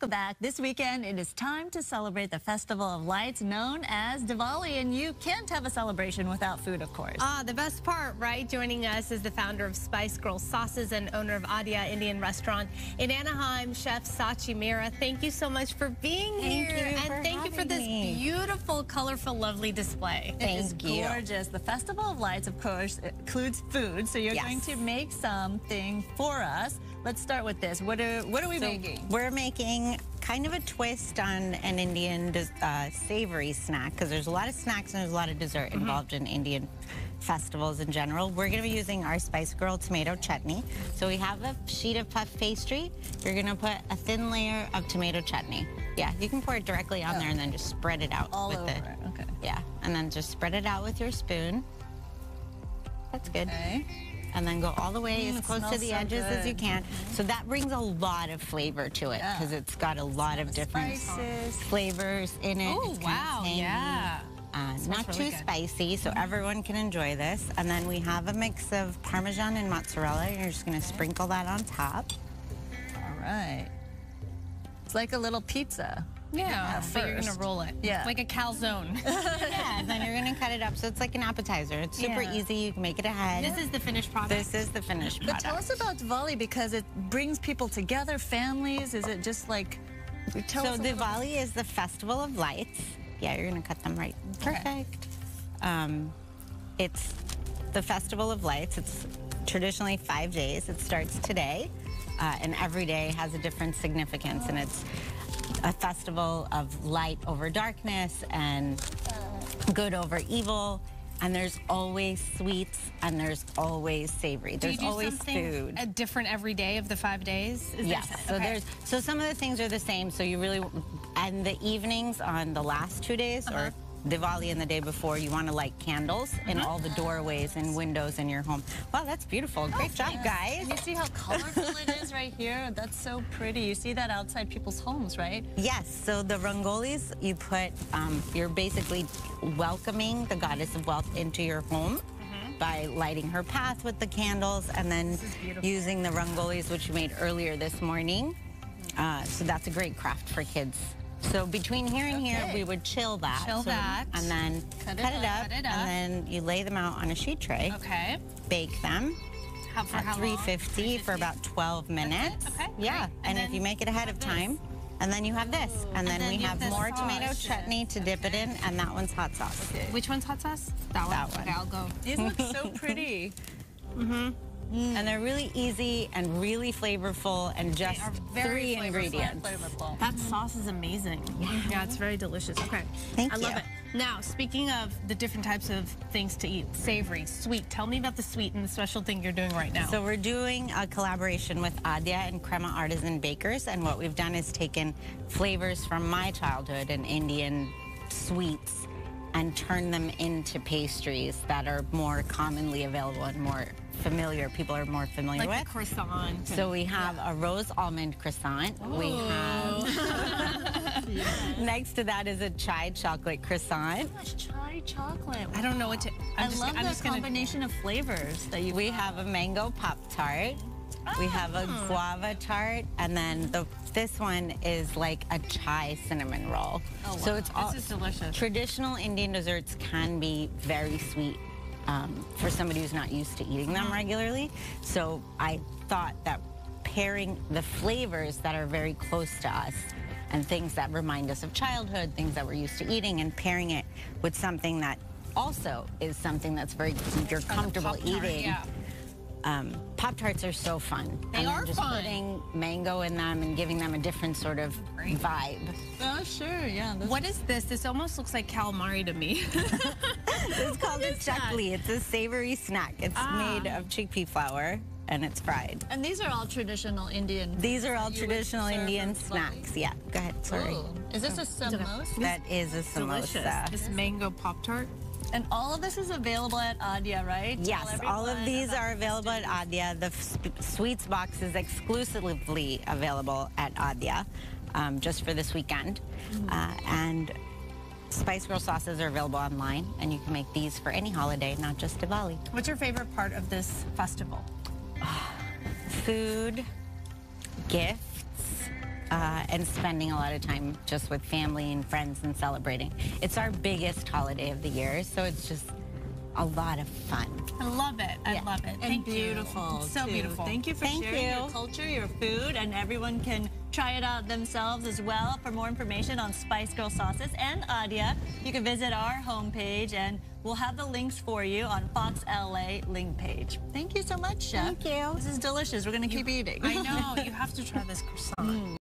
Welcome back. This weekend, it is time to celebrate the Festival of Lights known as Diwali, and you can't have a celebration without food, of course. Ah, the best part, right? Joining us is the founder of Spice Girl Sauces and owner of Adya Indian Restaurant in Anaheim, Chef Shachi Mehra. Thank you so much for being thank here. You and thank you for this me. beautiful, colorful, lovely display. It is thank you. gorgeous. The Festival of Lights, of course, includes food, so you're yes. going to make something for us. Let's start with this. What are, what are we so making? We're making kind of a twist on an Indian uh, savory snack because there's a lot of snacks and there's a lot of dessert mm -hmm. involved in Indian festivals in general. We're going to be using our Spice Girl tomato chutney. So we have a sheet of puff pastry. You're going to put a thin layer of tomato chutney. Yeah, you can pour it directly on oh. there and then just spread it out all with over it. it. Okay. Yeah, and then just spread it out with your spoon. That's good. Okay and then go all the way mm, as close to the so edges good. as you can. Mm -hmm. So that brings a lot of flavor to it because yeah. it's got a lot of different spices. flavors in it. Oh, wow, yeah. Uh, not really too good. spicy, so everyone can enjoy this. And then we have a mix of Parmesan and mozzarella. And You're just going to okay. sprinkle that on top. All right. It's like a little pizza. Yeah, but you're gonna roll it. Yeah, like a calzone. yeah, then you're gonna cut it up so it's like an appetizer. It's super yeah. easy. You can make it ahead. This is the finished product. This is the finished product. But tell us about Diwali because it brings people together, families. Is it just like? so Diwali is the festival of lights. Yeah, you're gonna cut them right. Perfect. Um, it's the festival of lights. It's traditionally five days. It starts today, uh, and every day has a different significance, and it's a festival of light over darkness and good over evil. And there's always sweets and there's always savory. There's do do always food. A different every day of the five days? Is yes. So okay. there's so some of the things are the same. So you really and the evenings on the last two days uh -huh. or. Diwali and the day before, you want to light candles in mm -hmm. all the doorways and windows in your home. Wow, that's beautiful. Great oh, job, guys. you see how colorful it is right here? That's so pretty. You see that outside people's homes, right? Yes. So the rangolis, you put, um, you're basically welcoming the goddess of wealth into your home mm-hmm. by lighting her path with the candles and then using the rangolis, which you made earlier this morning. Uh, so that's a great craft for kids so between here and okay. here, we would chill that. Chill so, that. And then cut, it, cut, it up, cut, it up, And then you lay them out on a sheet tray. Okay. Bake them. How, for at how 350, 350, for about 12 minutes. Okay. Yeah. And, and if you make it ahead of time, and then you have this. And then, and then we have more sauce. tomato chutney to dip it in, and that one's hot sauce. Okay. Which one's hot sauce? That one. That one. Okay, I'll go. These look so pretty. mm-hmm. Mm. And they're really easy and really flavorful and just three ingredients. Flavorful. That sauce is amazing. Yeah. yeah, it's very delicious. Okay. Thank I you. love it. Now, speaking of the different types of things to eat, savory, sweet, tell me about the sweet and the special thing you're doing right now. So we're doing a collaboration with Adya and Crema Artisan Bakers, and what we've done is taken flavors from my childhood and Indian sweets and turn them into pastries that are more commonly available and more familiar, people are more familiar like with. croissant. So we have yeah. a rose almond croissant. Ooh. We have next to that is a chai chocolate croissant. Oh chai chocolate. I don't know what to. I'm i just, love I'm the combination gonna... of flavors that you. We have a mango pop tart. Oh. We have a ah. guava tart, and then the this one is like a chai cinnamon roll. Oh, wow. So it's all this is delicious. Traditional Indian desserts can be very sweet um, for somebody who's not used to eating them regularly. So I thought that pairing the flavors that are very close to us and things that remind us of childhood, things that we're used to eating, and pairing it with something that also is something that's very you're comfortable eating. Yeah. Um, Pop Tarts are so fun. They and are just fun. putting mango in them and giving them a different sort of Great. vibe. Oh, sure, yeah. What is this? This almost looks like calamari to me. it's called a chakli. It's a savory snack. It's ah. made of chickpea flour and it's fried. And these are all traditional Indian. These are all traditional Indian snacks. Yeah, go ahead. Sorry. Ooh. Is this a samosa? That is a samosa. Delicious. This mango pop tart. And all of this is available at Adya, right? Yes, all of these are available at Adya. The sweets box is exclusively available at Adya um, just for this weekend. Mm -hmm. uh, and Spice Girl sauces are available online, and you can make these for any holiday, not just Diwali. What's your favorite part of this festival? Food, gifts, uh, and spending a lot of time just with family and friends and celebrating. It's our biggest holiday of the year, so it's just a lot of fun. I love it. I Yeah. love it. And Thank you. beautiful. So beautiful. Thank you for Thank sharing your culture, your food, and everyone can try it out themselves as well. For more information on Spice Girl sauces and Adya, you can visit our homepage and we'll have the links for you on Fox LA link page. Thank you so much, Chef. Thank you. This is delicious. We're going to keep eating. I know. You have to try this croissant. Mm.